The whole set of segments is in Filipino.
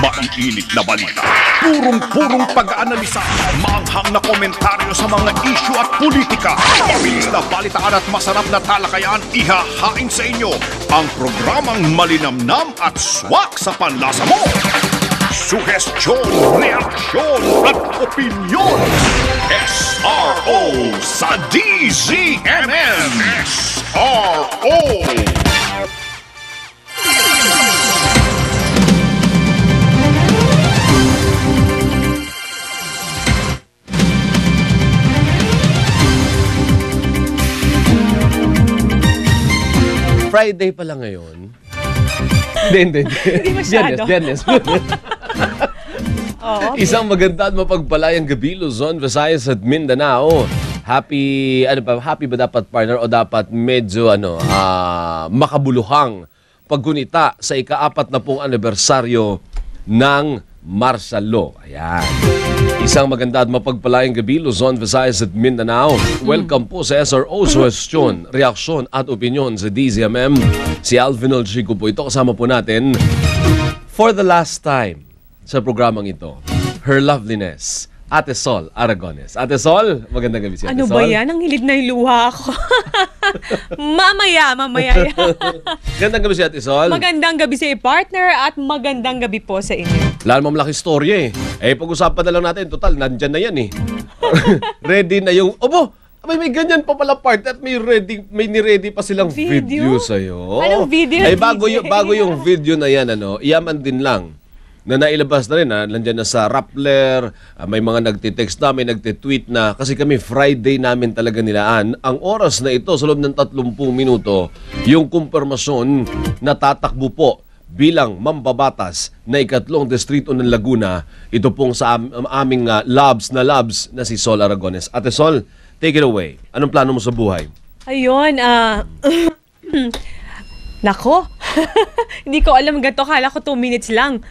Maiinit na balita, purong-purong pag-aanalisa, maanghang na komentaryo sa mga isyu at politika, mabilis na balitaan at masarap na talakayan, ihahain sa inyo ang programang malinamnam at swak sa panlasa mo. Sugestyon, reaksyon at opinyon. SRO sa DZMM. SRO. Friday pala ngayon. Hindi, hindi. Hindi masyado. Biyernes, biyernes. Oo. Isang maganda at mapagpalayang gabi, Luzon, Visayas at Mindanao. Happy, ano pa, happy ba dapat partner o dapat medyo ano, ah, makabuluhang paggunita sa ikaapat na pong anibersaryo ng martial law. Ayan. Isang maganda at mapagpalayang gabi, Luzon, Visayas at Mindanao. Welcome po sa SRO Question, Reaksyon at Opinyon sa DZMM. Si Alvin Olchico po ito. Kasama po natin for the last time sa programang ito, Her Loveliness, Ate Sol Aragones. Ate Sol, magandang gabi si Ate Ano Sol. ba yan? Ang hilid na yung luha ako. mamaya, mamaya yan. Magandang gabi si Ate Sol. magandang gabi sa partner at magandang gabi po sa inyo. Lalo mo malaki storya eh. Eh, pag-usapan na lang natin. Total, nandyan na yan eh. ready na yung... Obo! May, may ganyan pa pala part at may ready may ni-ready pa silang video, Video? sa'yo. Anong video, Ay bago yung bago yung video na yan ano, iyaman din lang na nailabas na rin ha, nandiyan na sa Rappler, ah, may mga nagtitext na, may nagtitweet na kasi kami Friday namin talaga nilaan. Ang oras na ito sa loob ng 30 minuto, yung kumpirmasyon na tatakbo po bilang mambabatas na ikatlong distrito ng Laguna, ito pong sa am- aming ah, labs na labs na si Sol Aragones. Ate Sol, take it away. Anong plano mo sa buhay? Ayun, ah... Nako, hindi ko alam ganito. Kala ko two minutes lang.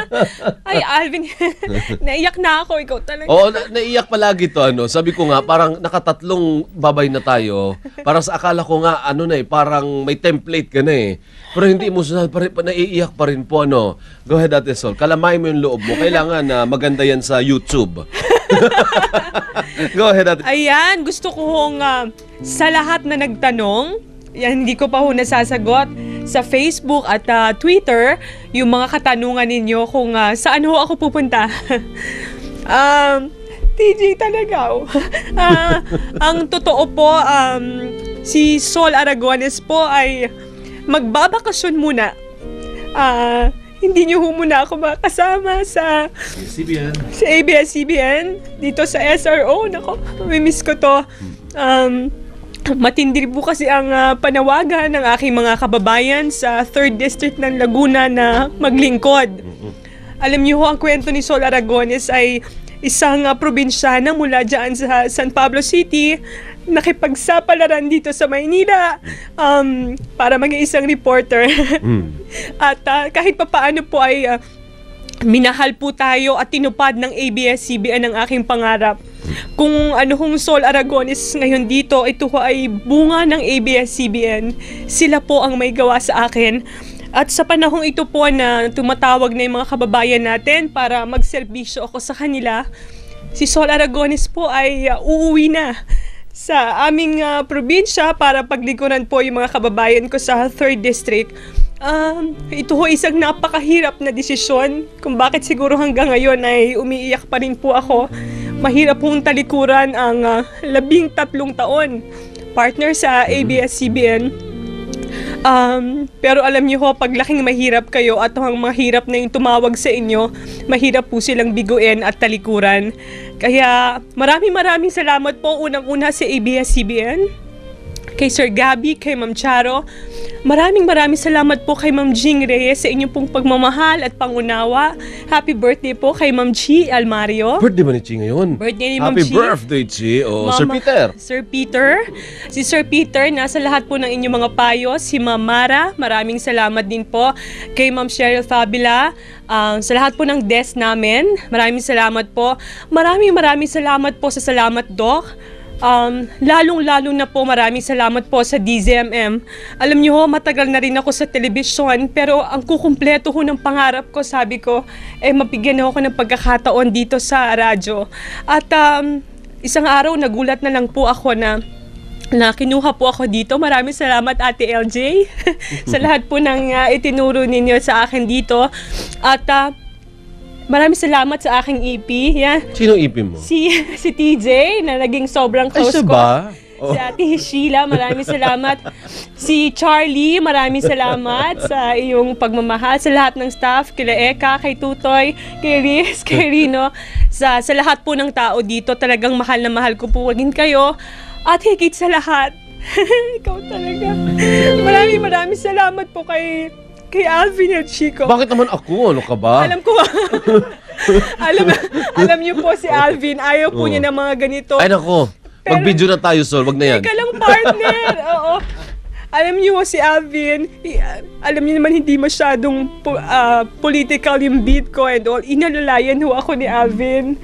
Ay, Alvin, naiyak na ako. Ikaw talaga. Oo, na- naiyak palagi to ano. Sabi ko nga parang nakatatlong babay na tayo. Para sa akala ko nga ano na eh, parang may template ka na eh. Pero hindi mo sunod pa rin, pa, naiiyak pa rin po ano. Go ahead Ate Sol, kalamay mo yung loob mo. Kailangan na maganda yan sa YouTube. Go ahead Ate. Ayan, gusto ko hong ah, sa lahat na nagtanong, yan, hindi ko pa ho nasasagot sa Facebook at ah, Twitter, yung mga katanungan ninyo kung ah, saan ho ako pupunta. um, TJ talaga. oh. Ah, ang totoo po, um, si Sol Aragones po ay magbabakasyon muna. Ah, hindi niyo ho muna ako makasama sa CBN. sa ABS-CBN dito sa SRO. Nako, mamimiss ko to. Um, matindi po kasi ang ah, panawagan ng aking mga kababayan sa 3rd District ng Laguna na maglingkod. Alam niyo ho, ang kwento ni Sol Aragones ay isang uh, probinsyana mula dyan sa San Pablo City nakipagsapalaran dito sa Maynila um, para maging isang reporter. At ah, kahit papaano po ay ah, minahal po tayo at tinupad ng ABS-CBN ang aking pangarap. Kung ano hong Sol Aragones ngayon dito, ito ho ay bunga ng ABS-CBN. Sila po ang may gawa sa akin. At sa panahong ito po na tumatawag na yung mga kababayan natin para magserbisyo ako sa kanila, si Sol Aragones po ay uh, uuwi na sa aming uh, probinsya para paglikuran po yung mga kababayan ko sa 3rd District. Um, ito ho isang napakahirap na desisyon kung bakit siguro hanggang ngayon ay umiiyak pa rin po ako. Mahirap pong talikuran ang uh, labing tatlong taon partner sa ABS-CBN. Um, pero alam niyo ho, pag laking mahirap kayo at ang mahirap na yung tumawag sa inyo, mahirap po silang biguin at talikuran. Kaya maraming maraming salamat po unang-una sa ABS-CBN, kay Sir Gabby, kay Ma'am Charo. Maraming maraming salamat po kay Ma'am Jing Reyes sa inyong pong pagmamahal at pangunawa. Happy birthday po kay Ma'am Chi Almario. Birthday ba ni Chi ngayon? Birthday ni Ma'am Happy Chi. birthday, Chi. Oh, Sir Mama- Peter. Sir Peter. Si Sir Peter, nasa lahat po ng inyong mga payo. Si Ma'am Mara, maraming salamat din po. Kay Ma'am Cheryl Fabila, ah, sa lahat po ng desk namin, maraming salamat po. Maraming maraming salamat po sa Salamat Doc. Um, lalong-lalo na po maraming salamat po sa DZMM. Alam niyo ho, matagal na rin ako sa telebisyon pero ang kukumpleto ho ng pangarap ko, sabi ko, eh mapigyan ako ng pagkakataon dito sa radyo. At um, isang araw nagulat na lang po ako na na kinuha po ako dito. Maraming salamat Ate LJ sa lahat po ng uh, itinuro ninyo sa akin dito. At uh, maraming salamat sa aking EP. Yan. Sino ipin mo? Si, si TJ na naging sobrang Ay, close siya ko. ba? Oh. Si Ate Sheila, maraming salamat. si Charlie, maraming salamat sa iyong pagmamahal. Sa lahat ng staff, kila Eka, kay Tutoy, kay Riz, kay Rino. Sa, sa lahat po ng tao dito, talagang mahal na mahal ko po rin kayo. At higit sa lahat, ikaw talaga. Maraming maraming salamat po kay kay Alvin at Chico. Bakit naman ako? Ano ka ba? Alam ko. alam alam niyo po si Alvin, ayaw po Oo. niya ng mga ganito. Ay nako, mag-video na tayo, Sol. Wag na yan. Teka lang partner. Oo. Alam niyo si Alvin, alam niyo naman hindi masyadong po- ah, political yung beat ko and all. Inalalayan ho ako ni Alvin.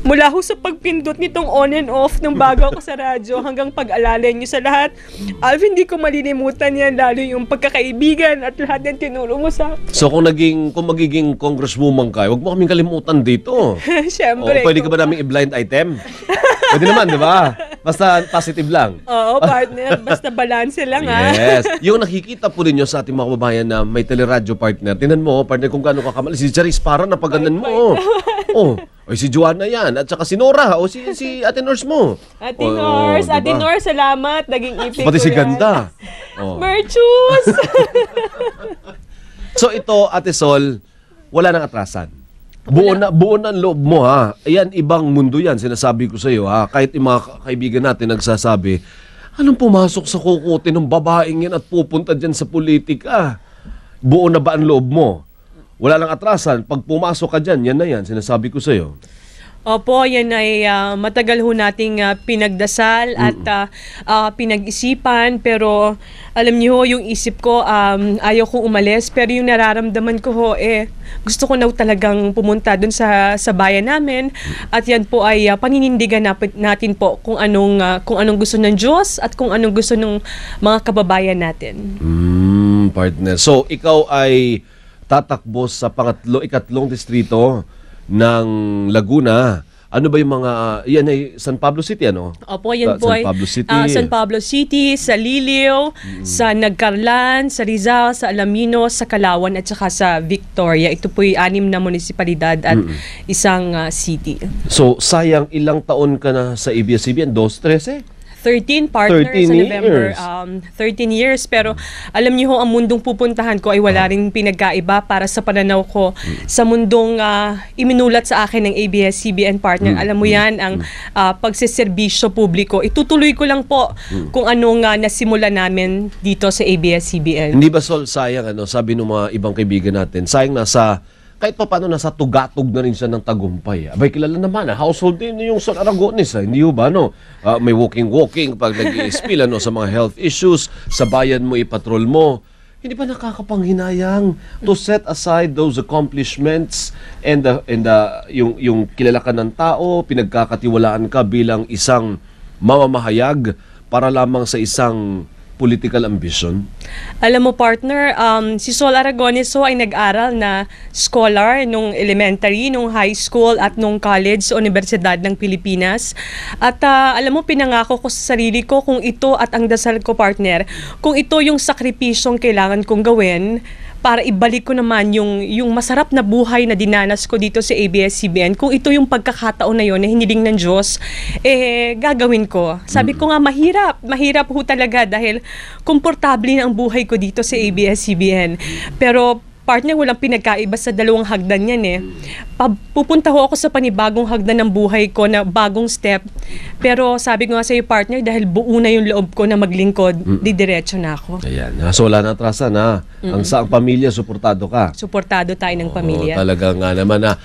Mula ho sa pagpindot nitong on and off nung bago ako sa radyo hanggang pag-alala niyo sa lahat. Alvin, hindi ko malilimutan yan lalo yung pagkakaibigan at lahat ng tinuro mo sa So kung naging kung magiging congresswoman ka, wag mo kaming kalimutan dito. O, Siyempre. pwede ka ba namin i-blind item? Pwede naman, di ba? Basta positive lang. Oo, partner. Basta balanse lang, ha? Yes. Yung nakikita po ninyo sa ating mga kababayan na may teleradyo partner, tinan mo, partner, kung gaano kakamali. Si Charis, parang napaganan mo. Oh. Ay, si Joanna yan. At saka si Nora. O si, si Ate Nurse mo. Ate Oh, Nors, Ate diba? Nors, salamat. Naging ipik Pati si yan. Ganda. Oh. Merchus! So ito, Ate Sol, wala nang atrasan. Buo na, buo na ang loob mo ha. Ayan, ibang mundo yan, sinasabi ko sa iyo ha. Kahit yung mga ka- kaibigan natin nagsasabi, anong pumasok sa kukote ng babaeng yan at pupunta dyan sa politika? Buo na ba ang loob mo? Wala nang atrasan. Pag pumasok ka dyan, yan na yan, sinasabi ko sa iyo. Opo, yan ay ah, matagal ho nating ah, pinagdasal at ah, ah, pinag-isipan. Pero alam niyo ho, yung isip ko um, ayaw kong umalis. Pero yung nararamdaman ko ho eh gusto ko na talagang pumunta dun sa sa bayan namin. At yan po ay ah, paninindigan natin po kung anong ah, kung anong gusto ng Diyos at kung anong gusto ng mga kababayan natin. Mm, partner. So, ikaw ay tatakbo sa pangatlo, ikatlong distrito ng Laguna. Ano ba yung mga, yan ay San Pablo City, ano? Opo, yan Sa- po San ay Pablo City. ah, San Pablo City, sa Liliw, sa Nagcarlan, sa Rizal, sa Alamino, sa Calawan at saka sa Victoria. Ito po yung anim na munisipalidad at isang ah, city. So, sayang ilang taon ka na sa ABS-CBN? Dos, tres eh? 13 partner 13 sa November. years. Um, 13 years. Pero alam niyo ho, ang mundong pupuntahan ko ay wala rin pinagkaiba para sa pananaw ko sa mundong ah, iminulat sa akin ng ABS-CBN partner. Alam mo yan, ang ah, pagsiservisyo publiko. Itutuloy ko lang po kung anong ah, nasimula namin dito sa ABS-CBN. Hindi ba, Sol, sayang, ano, sabi ng mga ibang kaibigan natin, sayang nasa, kahit pa paano nasa tugatog na rin siya ng tagumpay. Abay, kilala naman, ah, household din yung Sol Aragones, ah, hindi ba, no? Ah, may walking-walking pag nag-i-spill, ano, sa mga health issues, sa bayan mo, ipatrol mo. Hindi ba nakakapanghinayang to set aside those accomplishments and the, and the, yung, yung kilala ka ng tao, pinagkakatiwalaan ka bilang isang mamamahayag para lamang sa isang political ambition? Alam mo partner, um, si Sol Aragones ho ay nag-aral na scholar nung elementary, nung high school at nung college sa Universidad ng Pilipinas. At ah, alam mo, pinangako ko sa sarili ko kung ito at ang dasal ko partner, kung ito yung sakripisyong kailangan kong gawin, para ibalik ko naman yung yung masarap na buhay na dinanas ko dito sa ABS-CBN. Kung ito yung pagkakataon na yon na hiniling ng Diyos, eh gagawin ko. Sabi ko nga mahirap, mahirap ho talaga dahil komportable na ang buhay ko dito sa ABS-CBN. Pero partner, walang pinagkaiba sa dalawang hagdan yan eh. Pupunta ho ako sa panibagong hagdan ng buhay ko na bagong step. Pero sabi ko nga sa iyo partner, dahil buo na yung loob ko na maglingkod, didiretso na ako. Ayan. So wala na atrasan ha. Ang sa ang pamilya, suportado ka. Suportado tayo ng pamilya. Oo, talaga nga naman na